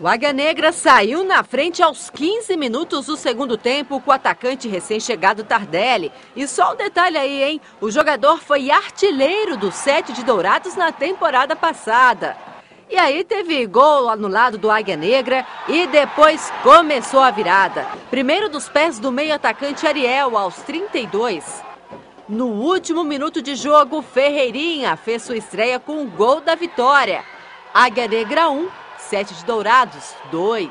O Águia Negra saiu na frente aos 15 minutos do segundo tempo com o atacante recém-chegado Tardelli. E só um detalhe aí, hein? O jogador foi artilheiro do Sete de Dourados na temporada passada. E aí teve gol anulado do Águia Negra e depois começou a virada. Primeiro dos pés do meio atacante Ariel aos 32. No último minuto de jogo, Ferreirinha fez sua estreia com o gol da vitória. Águia Negra 1, Sete de Dourados, 2.